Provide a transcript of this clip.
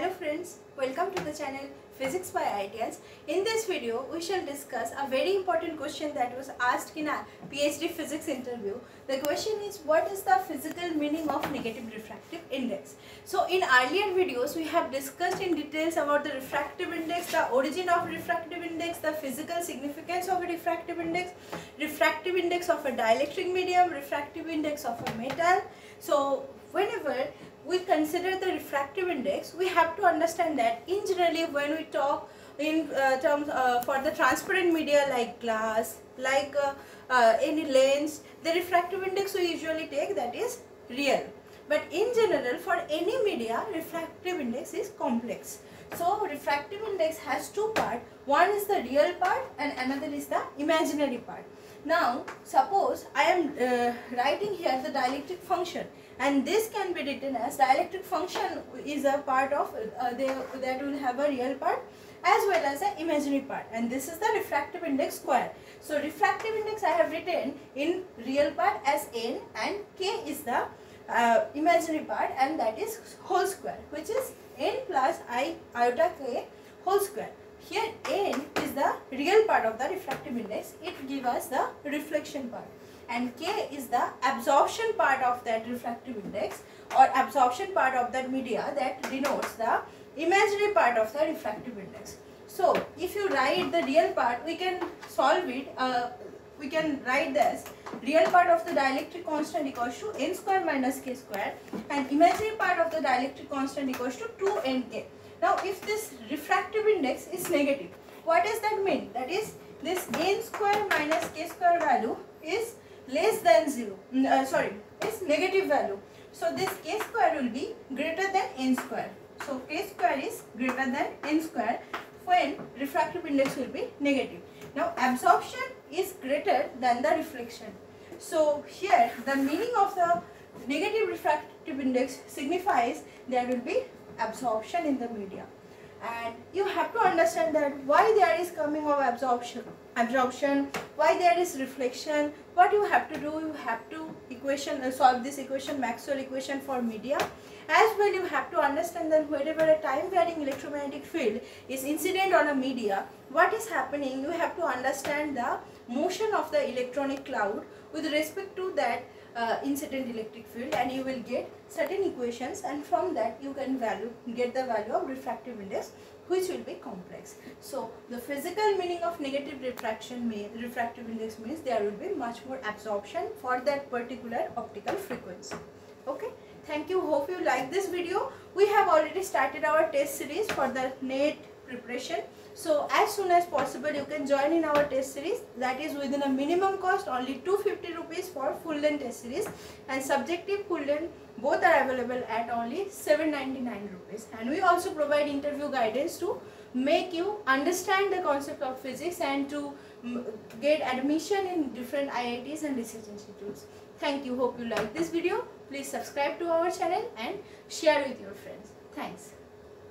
Hello friends, welcome to the channel Physics by IITians. In this video, we shall discuss a very important question that was asked in a PhD physics interview. The question is, what is the physical meaning of negative refractive index? So in earlier videos, we have discussed in details about the refractive index, the origin of refractive index, the physical significance of a refractive index, refractive index of a dielectric medium, refractive index of a metal. So whenever we consider the refractive index, we have to understand that in generally when we talk in uh, terms uh, for the transparent media like glass, like uh, uh, any lens, the refractive index we usually take that is real. But in general for any media, refractive index is complex. So refractive index has two parts. One is the real part and another is the imaginary part. Now suppose I am uh, writing here the dielectric function and this can be written as dielectric function is a part of uh, they, that will have a real part as well as an imaginary part and this is the refractive index square. So refractive index I have written in real part as n and k is the uh, imaginary part and that is whole square which is n plus i iota k whole square. Here n is the real part of the refractive index it gives us the reflection part and K is the absorption part of that refractive index or absorption part of that media that denotes the imaginary part of the refractive index. So, if you write the real part, we can solve it, uh, we can write this real part of the dielectric constant equals to n square minus k square and imaginary part of the dielectric constant equals to 2nk. Now, if this refractive index is negative, what does that mean? That is, this n square minus k square value is less than 0, uh, sorry, is negative value. So this k square will be greater than n square. So k square is greater than n square when refractive index will be negative. Now absorption is greater than the reflection. So here the meaning of the negative refractive index signifies there will be absorption in the media and you have to understand that why there is coming of absorption absorption why there is reflection what you have to do you have to equation uh, solve this equation maxwell equation for media. As well you have to understand that wherever a time varying electromagnetic field is incident on a media what is happening you have to understand the motion of the electronic cloud with respect to that uh, incident electric field and you will get certain equations and from that you can value get the value of refractive index which will be complex. So the physical meaning of negative refraction may, refractive index means there will be much more absorption for that particular optical frequency. Okay. Thank you. Hope you like this video. We have already started our test series for the NET preparation. So as soon as possible you can join in our test series that is within a minimum cost only 250 rupees for full length test series and subjective full length both are available at only 799 rupees and we also provide interview guidance to make you understand the concept of physics and to mm, get admission in different IITs and research institutes. Thank you. Hope you like this video. Please subscribe to our channel and share with your friends. Thanks.